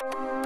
you